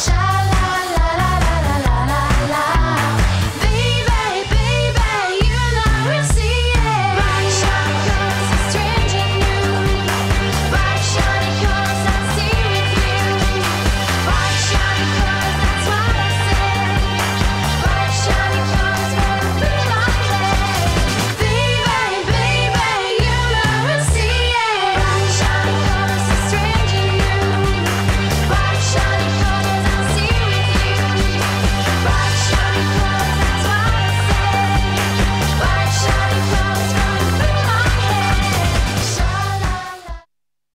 shine.